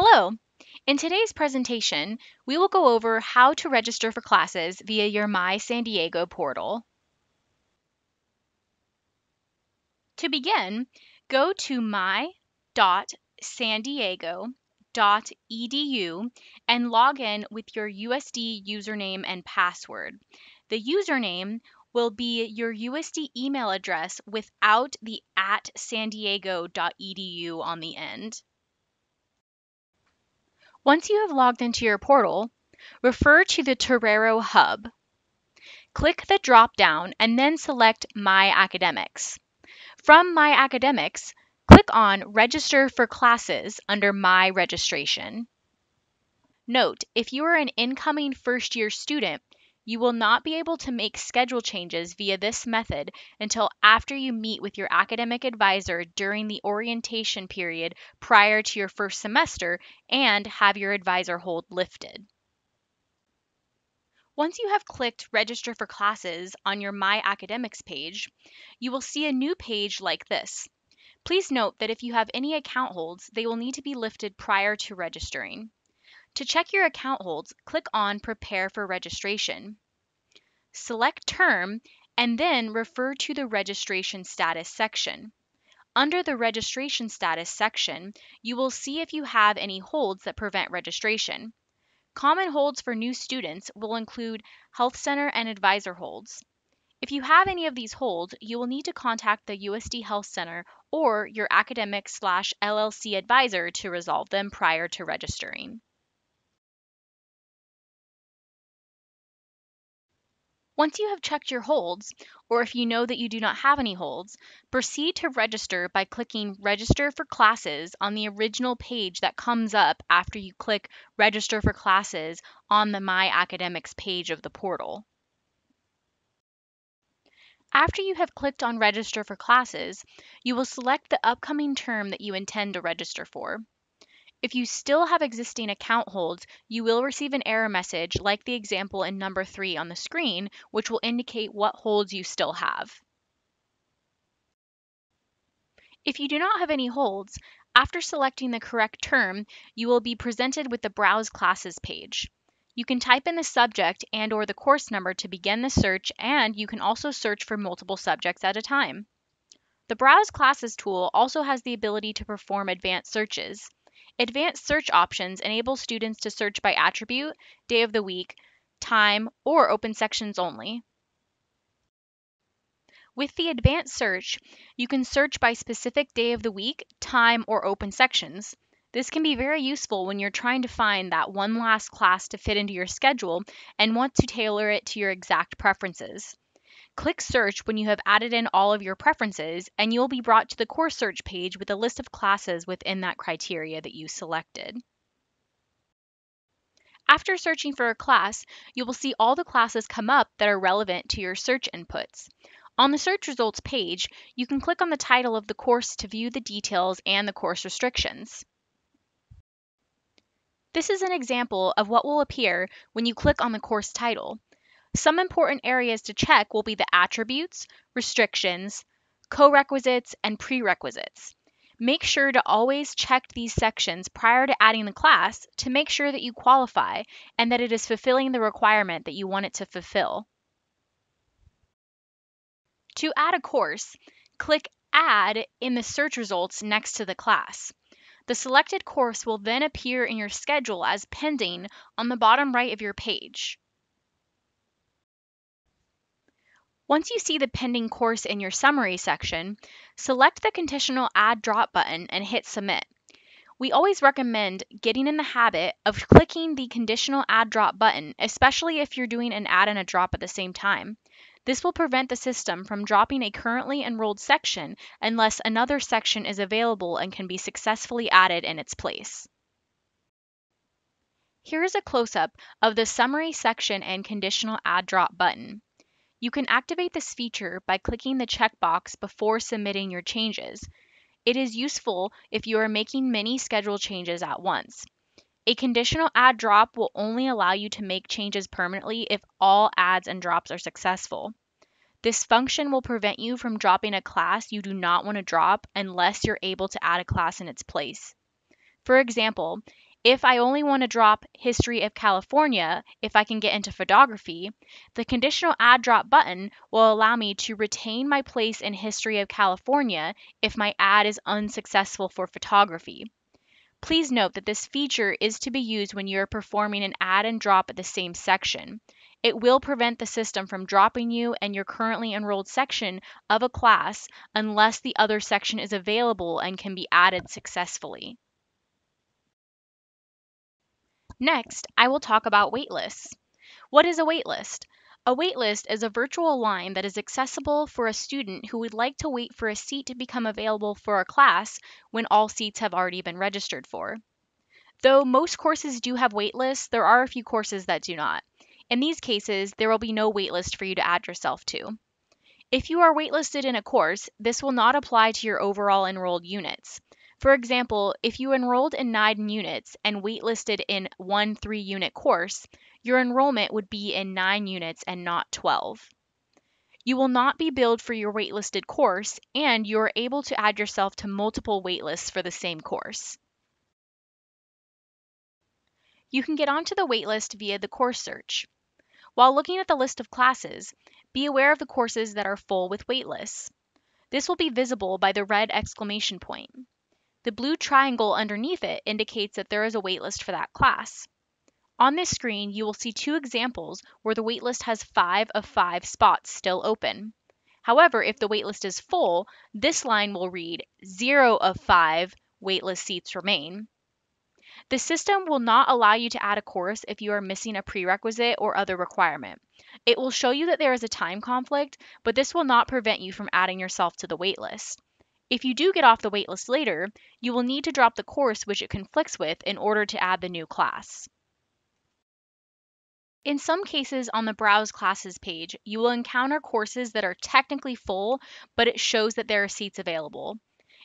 Hello! In today's presentation, we will go over how to register for classes via your My San Diego portal. To begin, go to my.sandiego.edu and log in with your USD username and password. The username will be your USD email address without the at sandiego.edu on the end. Once you have logged into your portal, refer to the Torero Hub. Click the drop-down and then select My Academics. From My Academics, click on Register for Classes under My Registration. Note, if you are an incoming first-year student, you will not be able to make schedule changes via this method until after you meet with your academic advisor during the orientation period prior to your first semester and have your advisor hold lifted. Once you have clicked Register for Classes on your My Academics page, you will see a new page like this. Please note that if you have any account holds, they will need to be lifted prior to registering. To check your account holds, click on Prepare for Registration. Select Term and then refer to the Registration Status section. Under the Registration Status section, you will see if you have any holds that prevent registration. Common holds for new students will include Health Center and Advisor holds. If you have any of these holds, you will need to contact the USD Health Center or your academic slash LLC advisor to resolve them prior to registering. Once you have checked your holds, or if you know that you do not have any holds, proceed to register by clicking Register for Classes on the original page that comes up after you click Register for Classes on the My Academics page of the portal. After you have clicked on Register for Classes, you will select the upcoming term that you intend to register for. If you still have existing account holds, you will receive an error message like the example in number 3 on the screen, which will indicate what holds you still have. If you do not have any holds, after selecting the correct term, you will be presented with the Browse Classes page. You can type in the subject and or the course number to begin the search and you can also search for multiple subjects at a time. The Browse Classes tool also has the ability to perform advanced searches. Advanced search options enable students to search by attribute, day of the week, time, or open sections only. With the advanced search, you can search by specific day of the week, time, or open sections. This can be very useful when you're trying to find that one last class to fit into your schedule and want to tailor it to your exact preferences. Click Search when you have added in all of your preferences, and you'll be brought to the course search page with a list of classes within that criteria that you selected. After searching for a class, you will see all the classes come up that are relevant to your search inputs. On the search results page, you can click on the title of the course to view the details and the course restrictions. This is an example of what will appear when you click on the course title. Some important areas to check will be the attributes, restrictions, co-requisites, and prerequisites. Make sure to always check these sections prior to adding the class to make sure that you qualify and that it is fulfilling the requirement that you want it to fulfill. To add a course, click Add in the search results next to the class. The selected course will then appear in your schedule as pending on the bottom right of your page. Once you see the pending course in your summary section, select the conditional add drop button and hit submit. We always recommend getting in the habit of clicking the conditional add drop button, especially if you're doing an add and a drop at the same time. This will prevent the system from dropping a currently enrolled section unless another section is available and can be successfully added in its place. Here is a close-up of the summary section and conditional add drop button. You can activate this feature by clicking the checkbox before submitting your changes. It is useful if you are making many schedule changes at once. A conditional add drop will only allow you to make changes permanently if all adds and drops are successful. This function will prevent you from dropping a class you do not want to drop unless you're able to add a class in its place. For example, If I only want to drop History of California, if I can get into photography, the conditional add drop button will allow me to retain my place in History of California if my add is unsuccessful for photography. Please note that this feature is to be used when you are performing an add and drop at the same section. It will prevent the system from dropping you and your currently enrolled section of a class unless the other section is available and can be added successfully. Next, I will talk about waitlists. What is a waitlist? A waitlist is a virtual line that is accessible for a student who would like to wait for a seat to become available for a class when all seats have already been registered for. Though most courses do have waitlists, there are a few courses that do not. In these cases, there will be no waitlist for you to add yourself to. If you are waitlisted in a course, this will not apply to your overall enrolled units. For example, if you enrolled in 9 units and waitlisted in one 3 unit course, your enrollment would be in 9 units and not 12. You will not be billed for your waitlisted course, and you are able to add yourself to multiple waitlists for the same course. You can get onto the waitlist via the course search. While looking at the list of classes, be aware of the courses that are full with waitlists. This will be visible by the red exclamation point. The blue triangle underneath it indicates that there is a waitlist for that class. On this screen, you will see two examples where the waitlist has five of five spots still open. However, if the waitlist is full, this line will read zero of five waitlist seats remain. The system will not allow you to add a course if you are missing a prerequisite or other requirement. It will show you that there is a time conflict, but this will not prevent you from adding yourself to the waitlist. If you do get off the waitlist later, you will need to drop the course which it conflicts with in order to add the new class. In some cases on the Browse Classes page, you will encounter courses that are technically full, but it shows that there are seats available.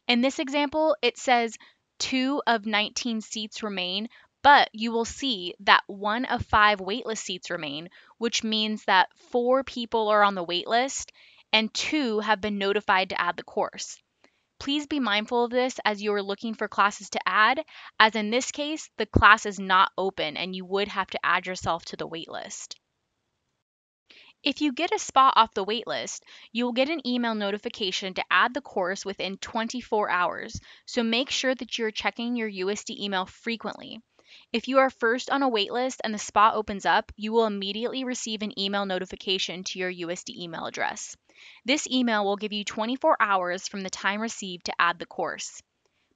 In this example, it says 2 of 19 seats remain, but you will see that 1 of 5 waitlist seats remain, which means that 4 people are on the waitlist and 2 have been notified to add the course. Please be mindful of this as you are looking for classes to add, as in this case, the class is not open and you would have to add yourself to the waitlist. If you get a spot off the waitlist, you will get an email notification to add the course within 24 hours, so make sure that you're checking your USD email frequently. If you are first on a waitlist and the spot opens up, you will immediately receive an email notification to your USD email address. This email will give you 24 hours from the time received to add the course.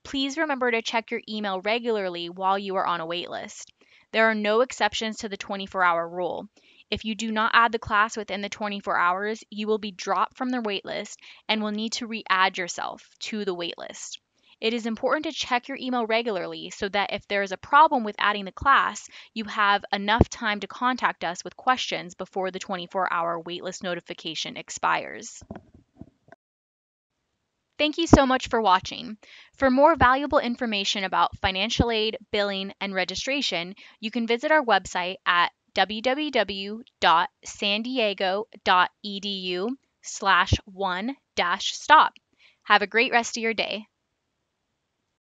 Please remember to check your email regularly while you are on a waitlist. There are no exceptions to the 24 hour rule. If you do not add the class within the 24 hours, you will be dropped from the waitlist and will need to re add yourself to the waitlist. It is important to check your email regularly so that if there is a problem with adding the class, you have enough time to contact us with questions before the 24 hour waitlist notification expires. Thank you so much for watching. For more valuable information about financial aid, billing, and registration, you can visit our website at www.sandiego.edu slash one dash stop. Have a great rest of your day.